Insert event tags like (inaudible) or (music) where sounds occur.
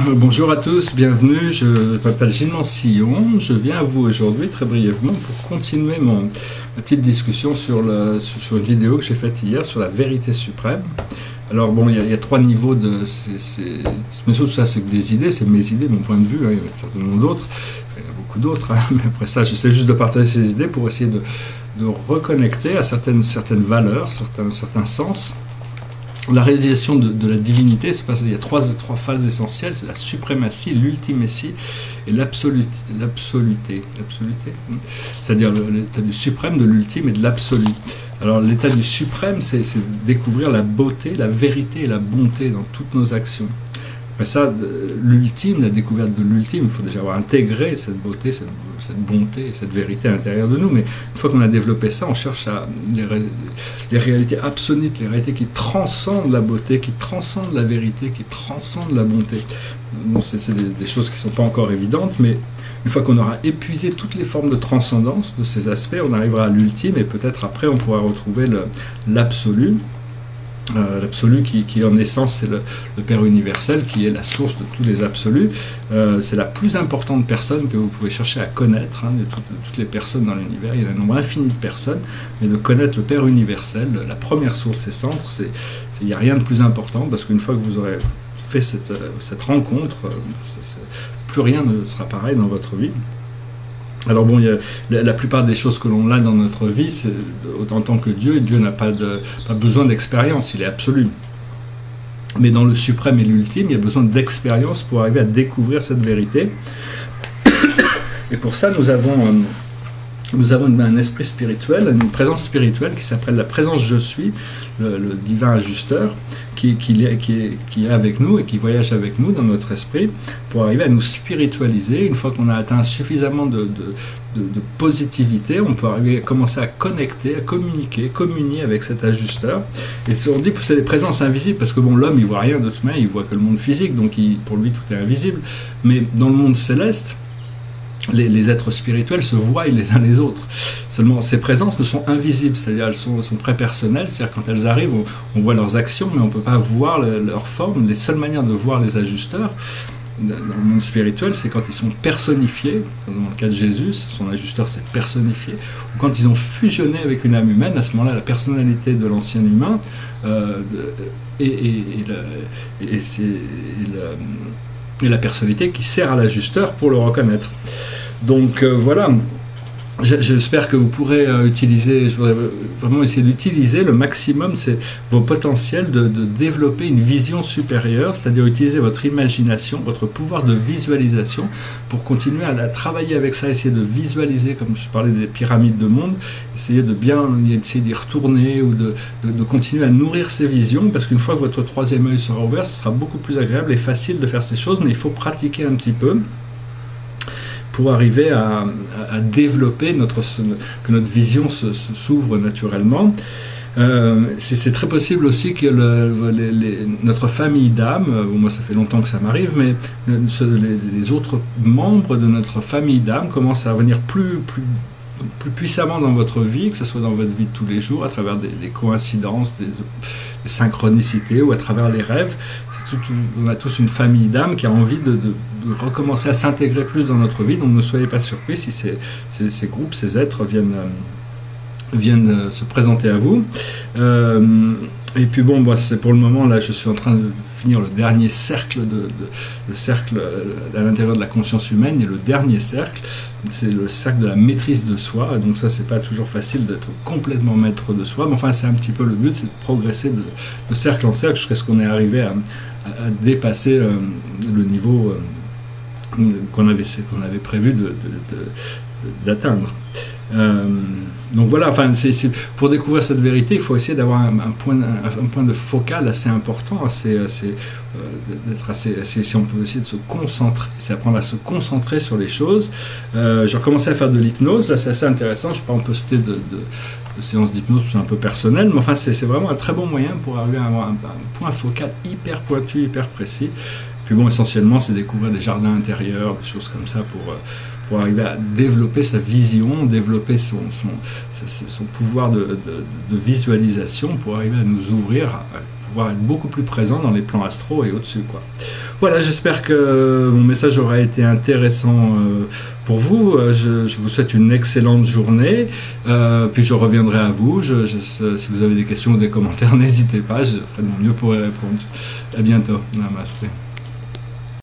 Euh, bonjour à tous, bienvenue. Je m'appelle Gilles Sillon. Je viens à vous aujourd'hui très brièvement pour continuer mon, ma petite discussion sur, le, sur une vidéo que j'ai faite hier sur la vérité suprême. Alors bon, il y, a, trois niveaux de... Mais tout ça, c'est que des idées, c'est mes idées, mon point de vue. Hein, il y a certainement d'autres, il y en a beaucoup d'autres. Hein, mais après ça, j'essaie juste de partager ces idées pour essayer de, de reconnecter à certaines, certaines valeurs, certains, certains sens la réalisation de, la divinité, c'est parce qu'il y a trois, phases essentielles, c'est la suprématie, l'ultimétie et l'absoluté. L'absoluté, c'est-à-dire l'état du suprême, de l'ultime et de l'absolu. Alors l'état du suprême, c'est découvrir la beauté, la vérité et la bonté dans toutes nos actions. Ça, l'ultime, la découverte de l'ultime, il faut déjà avoir intégré cette beauté, cette, bonté, cette vérité à l'intérieur de nous. Mais une fois qu'on a développé ça, on cherche à les, réalités absolues, les réalités qui transcendent la beauté, qui transcendent la vérité, qui transcendent la bonté. Bon, c'est des, choses qui ne sont pas encore évidentes, mais une fois qu'on aura épuisé toutes les formes de transcendance de ces aspects, on arrivera à l'ultime et peut-être après on pourra retrouver l'absolu. Euh, l'absolu qui, en essence c'est le, Père universel qui est la source de tous les absolus. Euh, c'est la plus importante personne que vous pouvez chercher à connaître, hein, de, toutes, les personnes dans l'univers. Il y a un nombre infini de personnes, mais de connaître le Père universel, la première source et centre, il n'y a rien de plus important parce qu'une fois que vous aurez fait cette, euh, cette rencontre, plus rien ne sera pareil dans votre vie. Alors bon, la, plupart des choses que l'on a dans notre vie, c'est en tant que Dieu, Dieu n'a pas, besoin d'expérience, il est absolu. Mais dans le suprême et l'ultime, il y a besoin d'expérience pour arriver à découvrir cette vérité. Et pour ça, nous avons, euh, nous avons un esprit spirituel, une présence spirituelle qui s'appelle la présence je suis, le divin ajusteur, qui, est, avec nous et qui voyage avec nous dans notre esprit pour arriver à nous spiritualiser. Une fois qu'on a atteint suffisamment de, positivité, on peut à commencer à connecter, à communiquer, communier avec cet ajusteur. Et on dit que c'est des présences invisibles parce que bon, l'homme il voit rien de toute manière, il voit que le monde physique, donc pour lui tout est invisible. Mais dans le monde céleste, les, êtres spirituels se voient les uns les autres. Seulement, ces présences ne sont invisibles, c'est-à-dire elles sont, très personnelles, c'est-à-dire quand elles arrivent, on, voit leurs actions, mais on ne peut pas voir leur forme. Les seules manières de voir les ajusteurs dans le monde spirituel, c'est quand ils sont personnifiés, comme dans le cas de Jésus, son ajusteur s'est personnifié, ou quand ils ont fusionné avec une âme humaine, à ce moment-là, la personnalité de l'ancien humain euh, la personnalité qui sert à l'ajusteur pour le reconnaître. Donc euh, voilà, J'espère que vous pourrez euh, utiliser, je voudrais vraiment essayer d'utiliser le maximum c'est vos potentiels de, développer une vision supérieure, c'est-à-dire utiliser votre imagination, votre pouvoir de visualisation pour continuer à, travailler avec ça, essayer de visualiser, comme je parlais des pyramides de monde, essayer de bien essayer d'y retourner ou de, de, continuer à nourrir ces visions, parce qu'une fois que votre troisième œil sera ouvert, ce sera beaucoup plus agréable et facile de faire ces choses, mais il faut pratiquer un petit peu pour arriver à, développer notre, que notre vision s'ouvre naturellement. Euh, c'est très possible aussi que notre famille d'âme, euh, moi ça fait longtemps que ça m'arrive, mais les, autres membres de notre famille d'âme commencent à venir plus, plus, plus puissamment dans votre vie, que ce soit dans votre vie de tous les jours, à travers des, coïncidences, des, synchronicités ou à travers les rêves. on a tous une famille d'âme qui a envie de, recommencer à s'intégrer plus dans notre vie, donc ne soyez pas surpris si ces, groupes, ces êtres viennent, euh, viennent euh, se présenter à vous. Euh, et puis bon, c'est pour le moment, là, je suis en train de finir le dernier cercle, de, le cercle à l'intérieur de la conscience humaine, et le dernier cercle, c'est le cercle de la maîtrise de soi. Donc ça, c'est pas toujours facile d'être complètement maître de soi, mais enfin, c'est un petit peu le but, c'est de progresser de, cercle en cercle jusqu'à ce qu'on est arrivé à, dépasser euh, le niveau euh, qu'on avait, qu'on avait prévu d'atteindre. Euh, donc voilà, enfin, pour découvrir cette vérité, il faut essayer d'avoir un, point, un, point de focal assez important, assez, assez euh, d'être assez, si on peut essayer de se concentrer, c'est apprendre à se concentrer sur les choses. Euh, j'ai recommencé à faire de l'hypnose, là c'est assez intéressant, je peux en poster de, de, séances d'hypnose, c'est un peu personnel, mais enfin c'est vraiment un très bon moyen pour arriver à avoir un, point focal hyper pointu, hyper précis. Puis bon, essentiellement, c'est découvrir des jardins intérieurs, des choses comme ça pour, pour arriver à développer sa vision, développer son, son, son pouvoir de, de, visualisation, pour arriver à nous ouvrir, à pouvoir être beaucoup plus présent dans les plans astro et au-dessus. Quoi. Voilà, j'espère que mon message aura été intéressant euh, pour vous. Euh, je, vous souhaite une excellente journée. Euh, puis je reviendrai à vous. Si vous avez des questions ou des commentaires, (laughs) n'hésitez pas. Je ferai de mon mieux pour y répondre. À bientôt. Namaste.